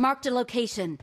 Marked a location.